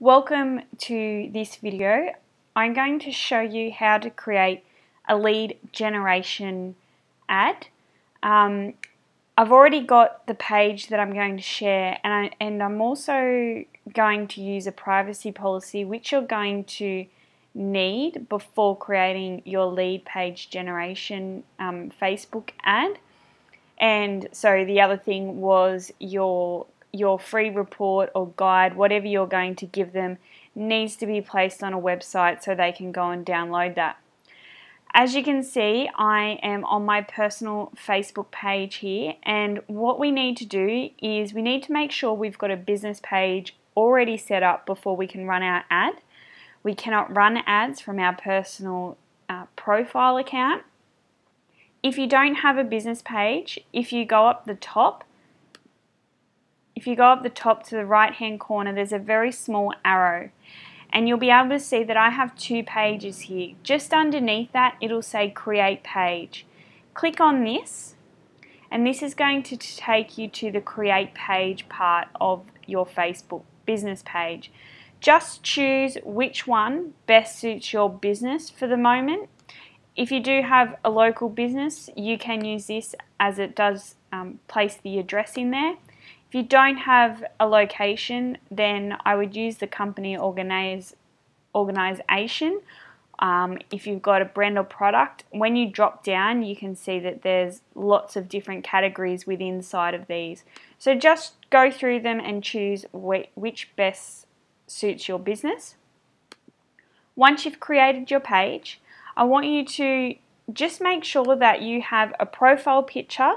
Welcome to this video. I'm going to show you how to create a lead generation ad. Um, I've already got the page that I'm going to share and, I, and I'm also going to use a privacy policy which you're going to need before creating your lead page generation um, Facebook ad. And so the other thing was your your free report or guide, whatever you're going to give them, needs to be placed on a website so they can go and download that. As you can see, I am on my personal Facebook page here, and what we need to do is we need to make sure we've got a business page already set up before we can run our ad. We cannot run ads from our personal uh, profile account. If you don't have a business page, if you go up the top if you go up the top to the right hand corner, there's a very small arrow and you'll be able to see that I have two pages here. Just underneath that, it'll say create page. Click on this and this is going to take you to the create page part of your Facebook business page. Just choose which one best suits your business for the moment. If you do have a local business, you can use this as it does um, place the address in there. If you don't have a location, then I would use the company organize, organization. Um, if you've got a brand or product, when you drop down, you can see that there's lots of different categories within inside of these. So just go through them and choose which best suits your business. Once you've created your page, I want you to just make sure that you have a profile picture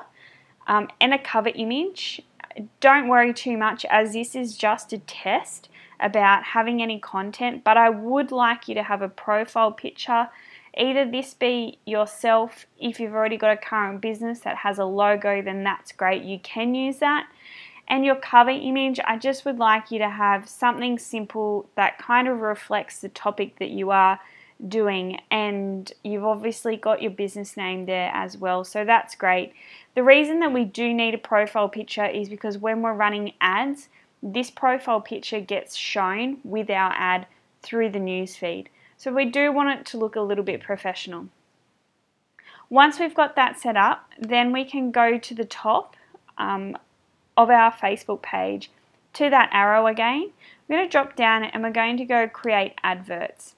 um, and a cover image don't worry too much as this is just a test about having any content, but I would like you to have a profile picture. Either this be yourself, if you've already got a current business that has a logo, then that's great, you can use that. And your cover image, I just would like you to have something simple that kind of reflects the topic that you are doing and you've obviously got your business name there as well so that's great. The reason that we do need a profile picture is because when we're running ads this profile picture gets shown with our ad through the newsfeed so we do want it to look a little bit professional. Once we've got that set up then we can go to the top um, of our Facebook page to that arrow again. We're going to drop down and we're going to go create adverts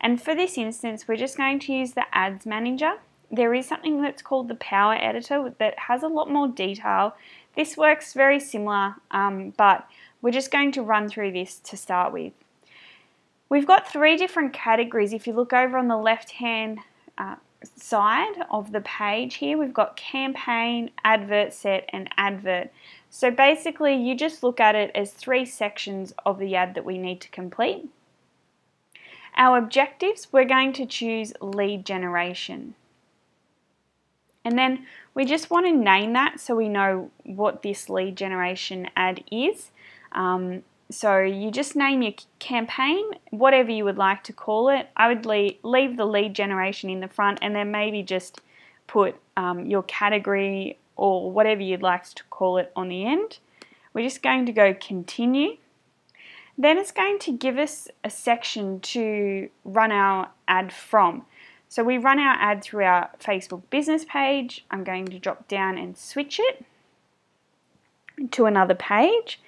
and for this instance, we're just going to use the Ads Manager. There is something that's called the Power Editor that has a lot more detail. This works very similar, um, but we're just going to run through this to start with. We've got three different categories. If you look over on the left-hand uh, side of the page here, we've got campaign, advert set, and advert. So basically, you just look at it as three sections of the ad that we need to complete. Our objectives, we're going to choose lead generation. And then we just want to name that so we know what this lead generation ad is. Um, so you just name your campaign, whatever you would like to call it. I would leave leave the lead generation in the front and then maybe just put um, your category or whatever you'd like to call it on the end. We're just going to go continue. Then it's going to give us a section to run our ad from. So we run our ad through our Facebook business page. I'm going to drop down and switch it to another page.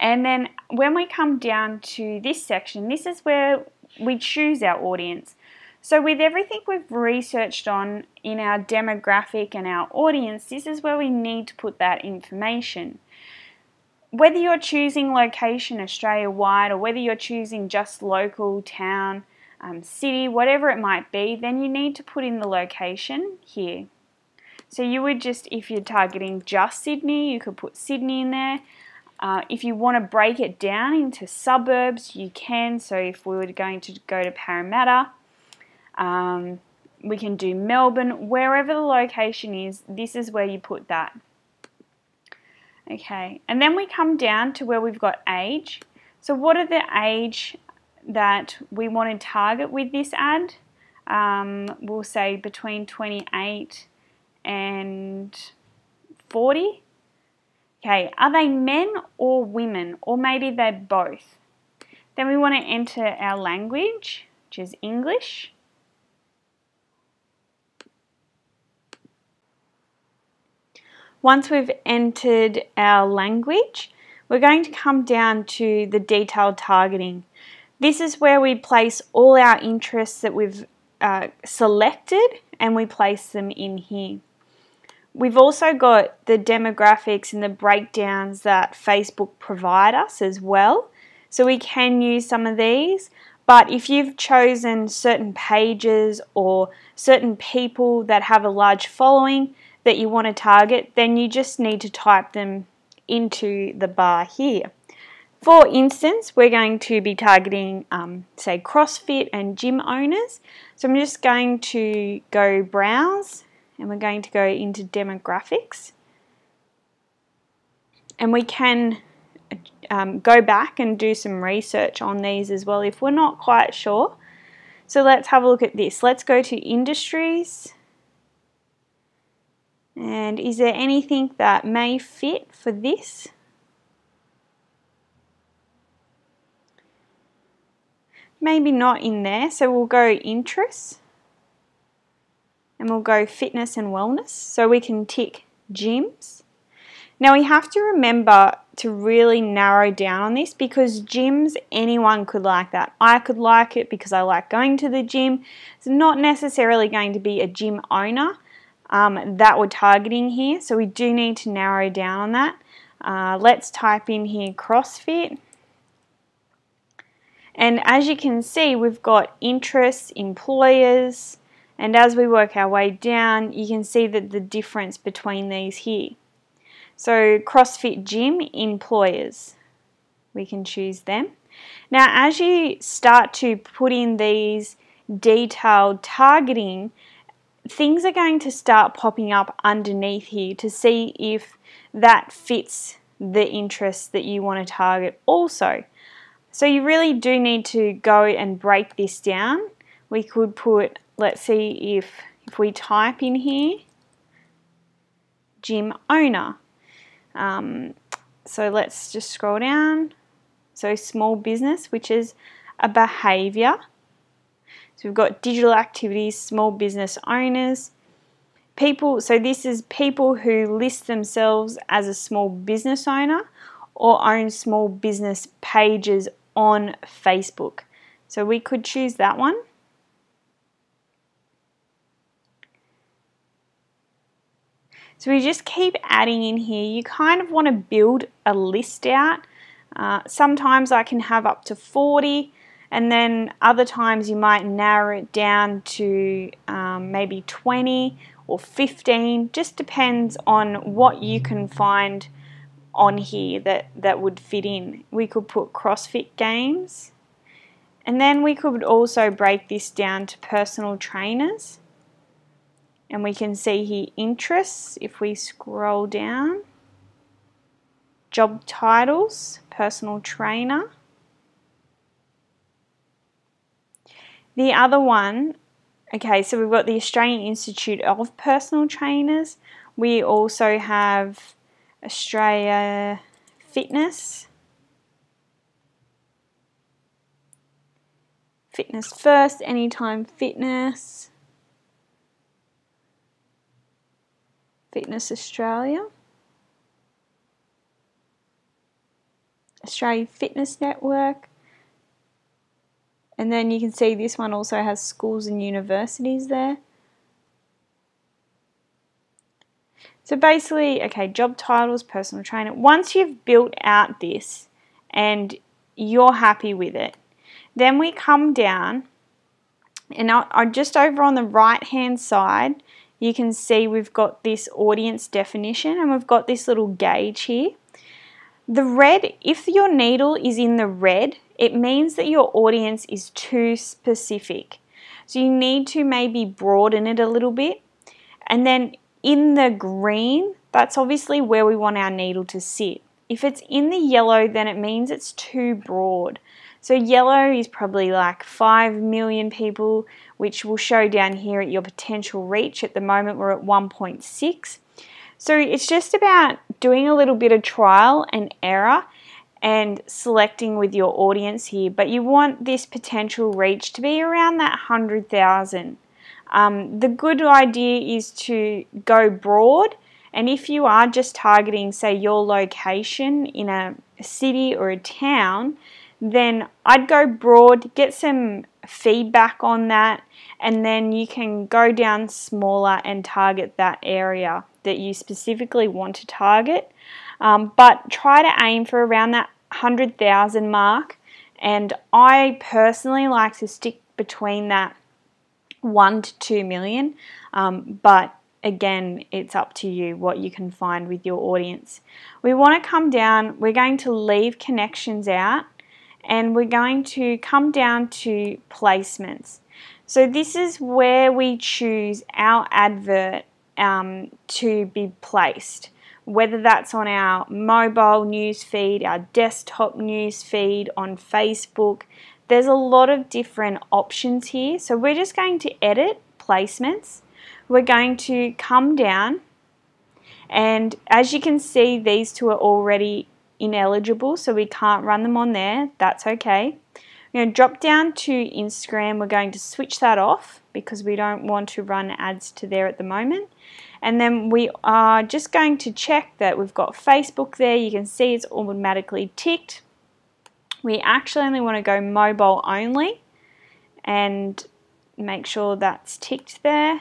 And then when we come down to this section, this is where we choose our audience. So with everything we've researched on in our demographic and our audience, this is where we need to put that information whether you're choosing location Australia wide or whether you're choosing just local, town, um, city, whatever it might be, then you need to put in the location here. So you would just, if you're targeting just Sydney, you could put Sydney in there. Uh, if you want to break it down into suburbs, you can. So if we were going to go to Parramatta, um, we can do Melbourne. Wherever the location is, this is where you put that. Okay, and then we come down to where we've got age. So what are the age that we want to target with this ad? Um, we'll say between 28 and 40. Okay, are they men or women? Or maybe they're both. Then we want to enter our language, which is English. Once we've entered our language, we're going to come down to the detailed targeting. This is where we place all our interests that we've uh, selected and we place them in here. We've also got the demographics and the breakdowns that Facebook provide us as well. So we can use some of these, but if you've chosen certain pages or certain people that have a large following that you want to target, then you just need to type them into the bar here. For instance, we're going to be targeting, um, say, CrossFit and gym owners. So I'm just going to go browse and we're going to go into demographics. And we can um, go back and do some research on these as well if we're not quite sure. So let's have a look at this. Let's go to industries. And is there anything that may fit for this? Maybe not in there, so we'll go interests and we'll go fitness and wellness. So we can tick gyms. Now we have to remember to really narrow down on this because gyms, anyone could like that. I could like it because I like going to the gym. It's not necessarily going to be a gym owner um, that we're targeting here. So we do need to narrow down on that. Uh, let's type in here CrossFit. And as you can see, we've got interests, employers, and as we work our way down, you can see that the difference between these here. So CrossFit Gym employers, we can choose them. Now as you start to put in these detailed targeting, things are going to start popping up underneath here to see if that fits the interests that you want to target also. So you really do need to go and break this down. We could put, let's see if, if we type in here, gym owner. Um, so let's just scroll down. So small business, which is a behavior. So we've got digital activities, small business owners, people. So this is people who list themselves as a small business owner or own small business pages on Facebook. So we could choose that one. So we just keep adding in here. You kind of want to build a list out. Uh, sometimes I can have up to 40 and then other times you might narrow it down to um, maybe 20 or 15. Just depends on what you can find on here that, that would fit in. We could put CrossFit games. And then we could also break this down to personal trainers. And we can see here interests if we scroll down. Job titles, personal trainer. The other one, okay, so we've got the Australian Institute of Personal Trainers. We also have Australia Fitness. Fitness First, Anytime Fitness. Fitness Australia, Australia Fitness Network, and then you can see this one also has schools and universities there. So basically, okay, job titles, personal trainer. Once you've built out this and you're happy with it, then we come down and I, just over on the right hand side, you can see we've got this audience definition and we've got this little gauge here. The red, if your needle is in the red, it means that your audience is too specific. So you need to maybe broaden it a little bit. And then in the green, that's obviously where we want our needle to sit. If it's in the yellow, then it means it's too broad. So yellow is probably like 5 million people, which will show down here at your potential reach. At the moment, we're at 1.6. So it's just about doing a little bit of trial and error and selecting with your audience here, but you want this potential reach to be around that 100,000. Um, the good idea is to go broad, and if you are just targeting, say, your location in a city or a town, then I'd go broad, get some feedback on that, and then you can go down smaller and target that area that you specifically want to target. Um, but try to aim for around that 100,000 mark. And I personally like to stick between that 1 to 2 million. Um, but again, it's up to you what you can find with your audience. We want to come down, we're going to leave connections out and we're going to come down to placements. So this is where we choose our advert um, to be placed, whether that's on our mobile news feed, our desktop news feed, on Facebook. There's a lot of different options here. So we're just going to edit placements. We're going to come down and as you can see these two are already ineligible so we can't run them on there. That's okay. We're going to drop down to Instagram. We're going to switch that off because we don't want to run ads to there at the moment. And then we are just going to check that we've got Facebook there. You can see it's automatically ticked. We actually only want to go mobile only and make sure that's ticked there.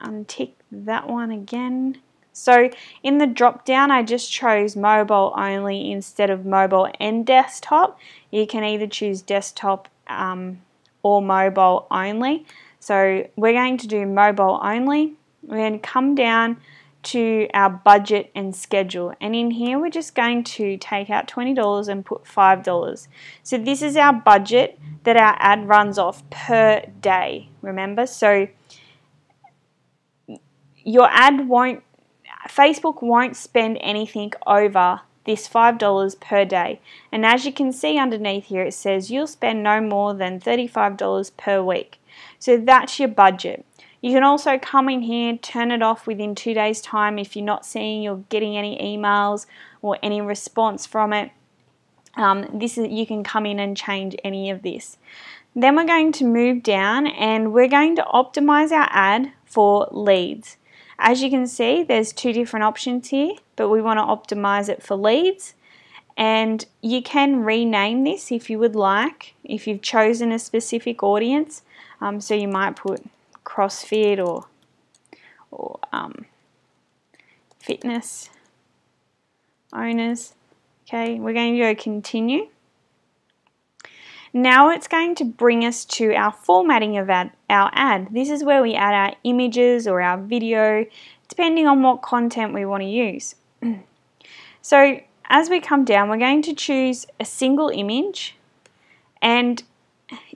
Untick that one again. So in the drop down I just chose mobile only instead of mobile and desktop. You can either choose desktop um, or mobile only. So we're going to do mobile only. We're going to come down to our budget and schedule and in here we're just going to take out $20 and put $5 so this is our budget that our ad runs off per day remember so your ad won't Facebook won't spend anything over this $5 per day. And as you can see underneath here, it says you'll spend no more than $35 per week. So that's your budget. You can also come in here, turn it off within two days time if you're not seeing or getting any emails or any response from it. Um, this is you can come in and change any of this. Then we're going to move down and we're going to optimize our ad for leads. As you can see, there's two different options here, but we want to optimize it for leads. And you can rename this if you would like, if you've chosen a specific audience. Um, so you might put CrossFit or, or um, fitness owners. Okay, we're going to go continue. Now it's going to bring us to our formatting of ad, our ad. This is where we add our images or our video, depending on what content we want to use. so as we come down, we're going to choose a single image and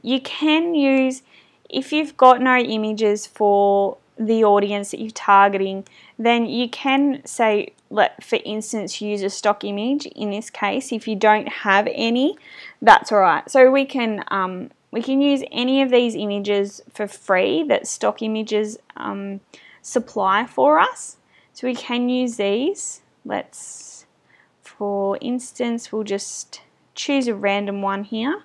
you can use, if you've got no images for the audience that you're targeting, then you can say, let for instance, use a stock image. In this case, if you don't have any, that's all right. So we can um, we can use any of these images for free that stock images um, supply for us. So we can use these. Let's, for instance, we'll just choose a random one here.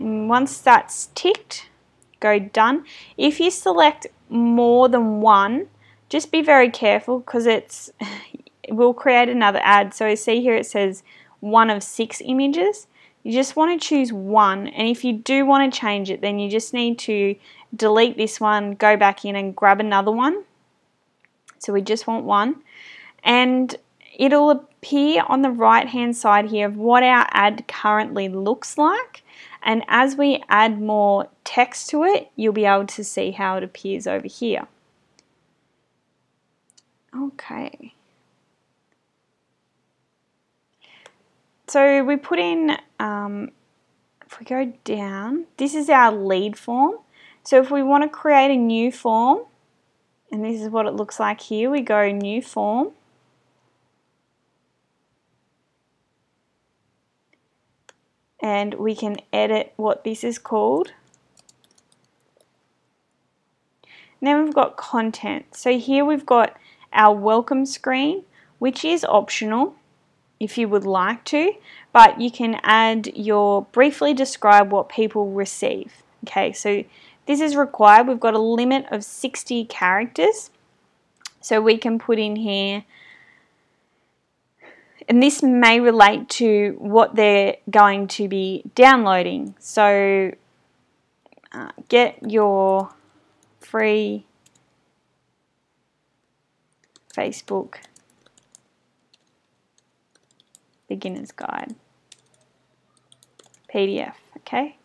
And once that's ticked, go done. If you select more than one, just be very careful because it's it will create another ad. So see here it says one of six images. You just want to choose one and if you do want to change it then you just need to delete this one, go back in and grab another one. So we just want one and it'll appear on the right hand side here of what our ad currently looks like and as we add more text to it, you'll be able to see how it appears over here. Okay. So we put in, um, if we go down, this is our lead form. So if we want to create a new form, and this is what it looks like here, we go new form. And we can edit what this is called. then we've got content. So here we've got our welcome screen, which is optional if you would like to, but you can add your briefly describe what people receive. Okay, so this is required. We've got a limit of 60 characters. So we can put in here, and this may relate to what they're going to be downloading. So uh, get your free Facebook beginner's guide PDF okay?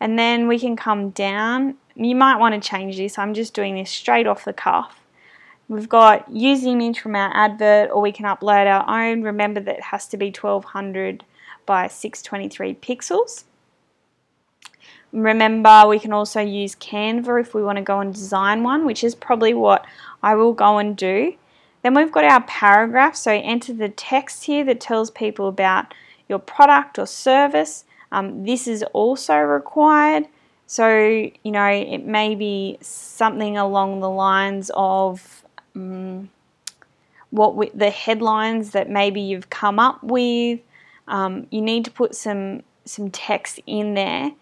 And then we can come down. You might want to change this. I'm just doing this straight off the cuff we've got use image from our advert or we can upload our own remember that it has to be 1200 by 623 pixels Remember, we can also use Canva if we want to go and design one, which is probably what I will go and do. Then we've got our paragraph, so enter the text here that tells people about your product or service. Um, this is also required. So, you know, it may be something along the lines of um, what we, the headlines that maybe you've come up with. Um, you need to put some some text in there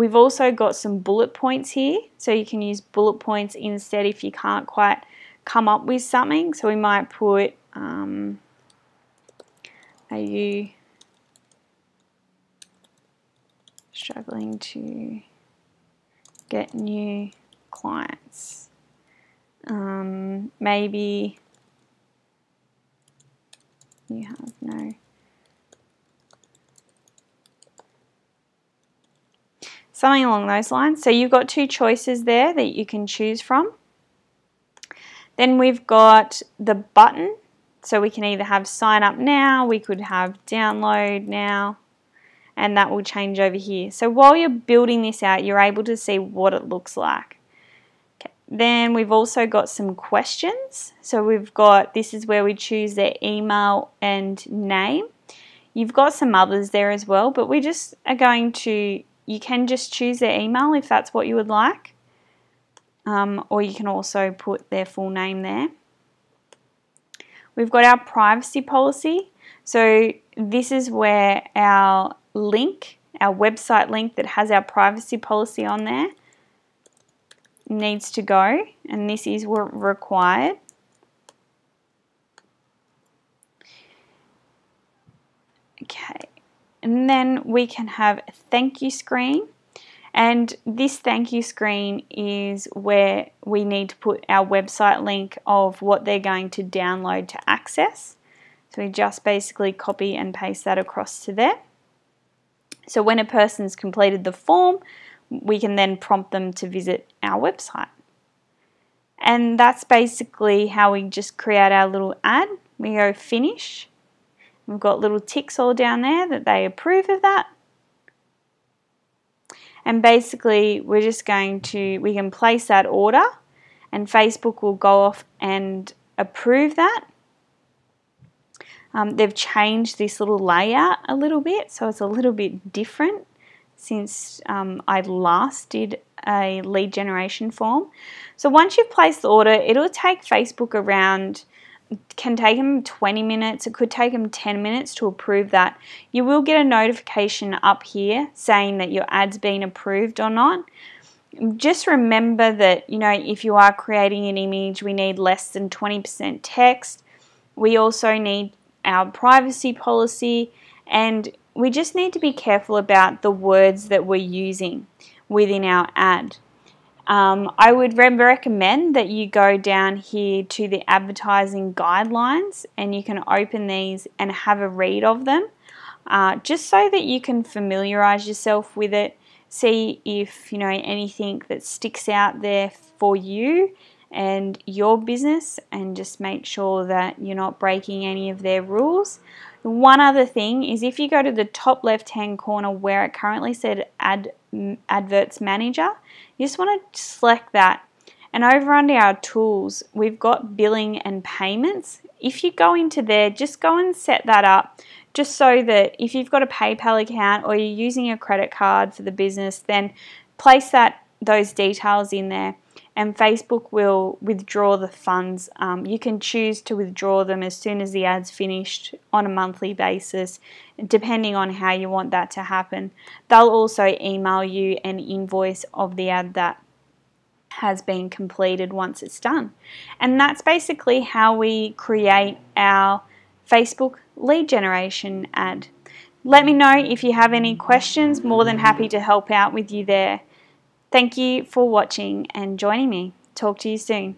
We've also got some bullet points here, so you can use bullet points instead if you can't quite come up with something. So we might put, um, are you struggling to get new clients? Um, maybe you have no something along those lines. So you've got two choices there that you can choose from. Then we've got the button. So we can either have sign up now, we could have download now, and that will change over here. So while you're building this out, you're able to see what it looks like. Then we've also got some questions. So we've got, this is where we choose their email and name. You've got some others there as well, but we just are going to you can just choose their email if that's what you would like. Um, or you can also put their full name there. We've got our privacy policy. So this is where our link, our website link that has our privacy policy on there needs to go and this is required. Okay, and then we can have a thank you screen. And this thank you screen is where we need to put our website link of what they're going to download to access. So we just basically copy and paste that across to there. So when a person's completed the form, we can then prompt them to visit our website. And that's basically how we just create our little ad. We go finish We've got little ticks all down there that they approve of that. And basically we're just going to, we can place that order and Facebook will go off and approve that. Um, they've changed this little layout a little bit, so it's a little bit different since um, I last did a lead generation form. So once you've placed the order, it'll take Facebook around can take them 20 minutes, it could take them 10 minutes to approve that. You will get a notification up here saying that your ad's been approved or not. Just remember that, you know, if you are creating an image, we need less than 20% text. We also need our privacy policy and we just need to be careful about the words that we're using within our ad. Um, I would re recommend that you go down here to the advertising guidelines and you can open these and have a read of them uh, just so that you can familiarize yourself with it see if you know anything that sticks out there for you and your business and just make sure that you're not breaking any of their rules one other thing is if you go to the top left hand corner where it currently said ad adverts manager you just want to select that. And over under our tools we've got billing and payments. If you go into there just go and set that up just so that if you've got a PayPal account or you're using a credit card for the business then place that those details in there and Facebook will withdraw the funds. Um, you can choose to withdraw them as soon as the ad's finished on a monthly basis, depending on how you want that to happen. They'll also email you an invoice of the ad that has been completed once it's done. And that's basically how we create our Facebook lead generation ad. Let me know if you have any questions, more than happy to help out with you there. Thank you for watching and joining me. Talk to you soon.